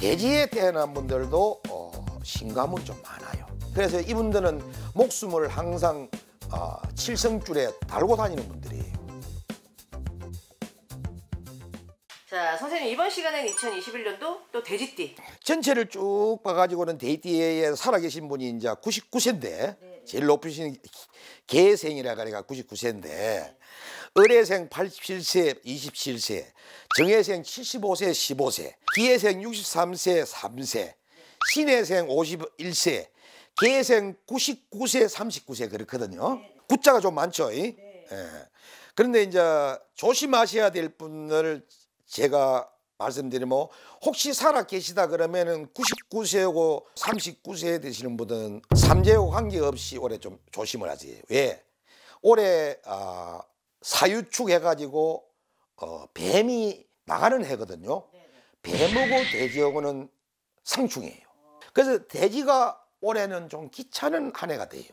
대지에 태어난 분들도 어, 신가물이 좀 많아요. 그래서 이분들은 목숨을 항상 어, 칠성줄에 달고 다니는 분들이에요. 자, 선생님 이번 시간에는 2021년도 또 돼지띠. 전체를 쭉 봐가지고는 데이티에 살아계신 분이 이제 99세인데 제일 높으신 개생이라 그래가 99세인데 을해생 87세 27세 정해생 75세 15세 기해생 63세 3세 신해생 51세 개생 99세 39세 그렇거든요 구자가 좀 많죠 이? 예. 그런데 이제 조심하셔야 될 분을 제가 말씀드리면 혹시 살아 계시다 그러면은 99세고 39세 되시는 분은 삼재와 관계없이 올해 좀 조심을 하세요. 왜? 올해 아, 사유축 해가지고 어, 뱀이 나가는 해거든요. 뱀하고 돼지하고는 상충이에요. 그래서 돼지가 올해는 좀 귀찮은 한 해가 돼요.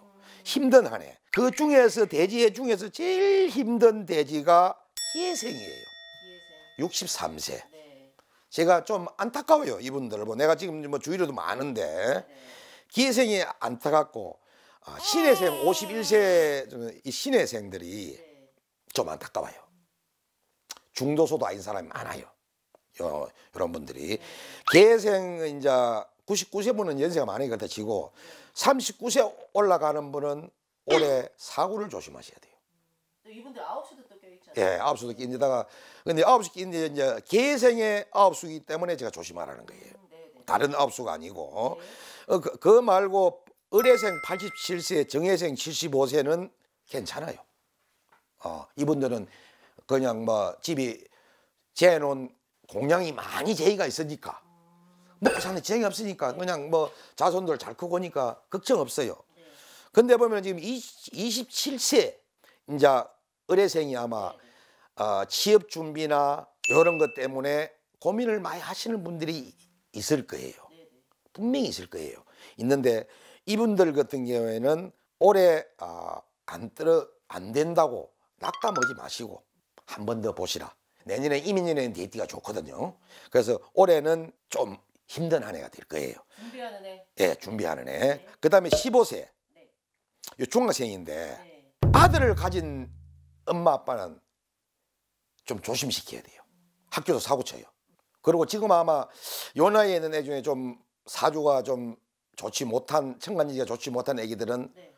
힘든 한 해. 그 중에서 돼지의 중에서 제일 힘든 돼지가 희생이에요. 63세. 제가 좀 안타까워요 이분들. 뭐 내가 지금 뭐 주위로도 많은데. 기회생이 안타깝고 아, 신혜생 51세 이 신혜생들이 좀 안타까워요. 중도소도 아닌 사람이 많아요. 요, 이런 분들이. 개생 이제 99세 분은 연세가 많이 치고 39세 올라가는 분은 올해 사고를 조심하셔야 돼요. 이분들 아홉 수도 또 껴있잖아요. 예, 아홉 수도 끼는데다가 근데 아홉 수 끼는데 이제 개생의 아홉 수기 때문에 제가 조심하라는 거예요. 다른 아홉 수가 아니고 어, 그, 그 말고 을해생 87세, 정해생 75세는 괜찮아요. 어, 이분들은 그냥 뭐 집이 재놓은 공양이 많이 제의가 있으니까 먹고 사는 재이 없으니까 그냥 뭐 자손들 잘 크고 니까 걱정 없어요. 근데 보면 지금 20, 27세 이제 의뢰생이 아마 어, 취업 준비나 이런 것 때문에 고민을 많이 하시는 분들이 있을 거예요. 분명히 있을 거예요. 있는데 이분들 같은 경우에는 올해 어, 안 떨어 안 된다고 낙담하지 마시고 한 번 더 보시라. 내년에 이민년에는 데이트가 좋거든요. 그래서 올해는 좀 힘든 한 해가 될 거예요. 준비하는 애. 예, 준비하는 애. 그다음에 15세. 요 중학생인데 네. 아들을 가진 엄마 아빠는 좀 조심시켜야 돼요. 학교도 사고 쳐요. 그리고 지금 아마 요 나이에 있는 애 중에 좀 사주가 좀 좋지 못한 청간지가 좋지 못한 애기들은 네.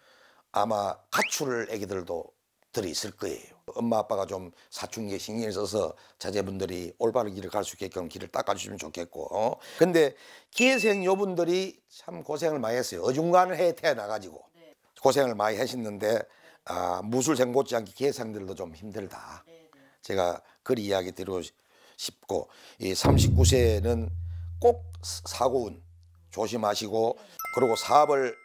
아마 가출 애기들도 들이 있을 거예요. 엄마 아빠가 좀 사춘기에 신경을 써서 자제분들이 올바른 길을 갈 수 있게끔 길을 닦아주시면 좋겠고. 어? 근데 기회생 여분들이 참 고생을 많이 했어요. 어중간을 해 태어나가지고 네. 고생을 많이 하셨는데 아, 무술생 못지않게 기회생들도 좀 힘들다. 제가 그리 이야기 드리고 싶고 이 39세는 꼭 사고운 조심하시고 그리고 사업을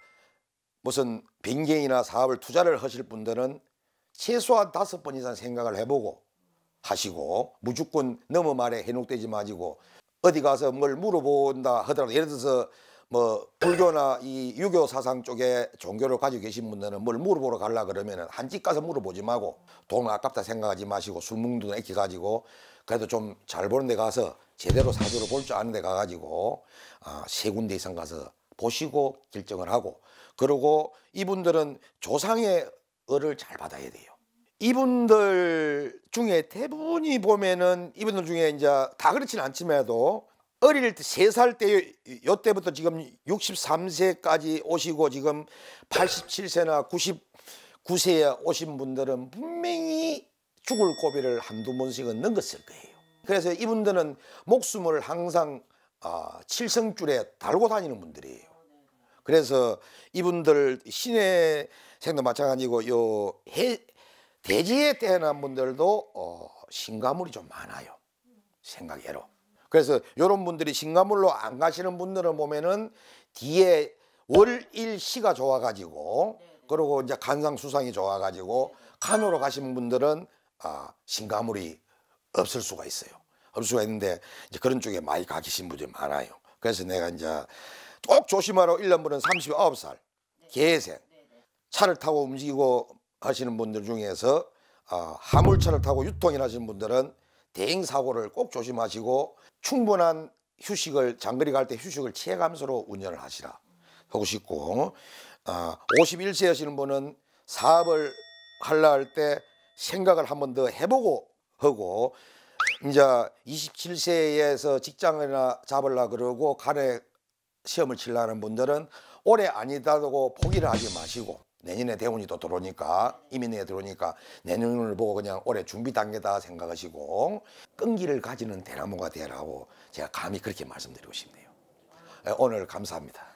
무슨 변경이나 사업을 투자를 하실 분들은 최소한 다섯 번 이상 생각을 해보고 하시고 무조건 너무 말에 해놓되지 마시고 어디 가서 뭘 물어본다 하더라도 예를 들어서 뭐 불교나 이 유교 사상 쪽에 종교를 가지고 계신 분들은 뭘 물어보러 가려 그러면은 한 집 가서 물어보지 말고 돈 아깝다 생각하지 마시고 술 먹는 애기 가지고 그래도 좀 잘 보는 데 가서 제대로 사주를 볼 줄 아는 데 가가지고 아, 세 군데 이상 가서 보시고 결정을 하고 그리고 이분들은 조상의 을을 잘 받아야 돼요. 이분들 중에 대부분이 보면은 이분들 중에 이제 다 그렇지는 않지만도 어릴 때 세 살 때 요 때부터 지금 63세까지 오시고 지금 87세나 99세에 오신 분들은 분명히 죽을 고비를 한두 번씩은 넘겼을 거예요. 그래서 이분들은 목숨을 항상 아, 칠성줄에 달고 다니는 분들이에요. 그래서 이분들 신의 생도 마찬가지고 요 해, 대지에 태어난 분들도 어, 신가물이 좀 많아요. 생각외로. 그래서 이런 분들이 신가물로 안 가시는 분들은 보면은 뒤에 월일시가 좋아가지고 그리고 이제 간상수상이 좋아가지고 간으로 가신 분들은 아, 신가물이 없을 수가 있어요. 없을 수가 있는데 이제 그런 쪽에 많이 가 계신 분들이 많아요. 그래서 내가 이제 꼭 조심하라고 1년분은 39살 개생 차를 타고 움직이고 하시는 분들 중에서 아, 화물차를 타고 유통일 하시는 분들은 대행 사고를 꼭 조심하시고 충분한 휴식을 장거리 갈 때 휴식을 취해가면서 운전을 하시라. 하고 싶고 아, 51세 하시는 분은 사업을 하려 할때 생각을 한 번 더 해보고 하고 이제 27세에서 직장이나 잡으려 그러고 간에 시험을 치려는 분들은 올해 아니다고 포기를 하지 마시고 내년에 대운이 또 들어오니까 이민에 들어오니까 내년을 보고 그냥 올해 준비 단계다 생각하시고 끈기를 가지는 대나무가 되라고 제가 감히 그렇게 말씀드리고 싶네요. 예, 오늘 감사합니다.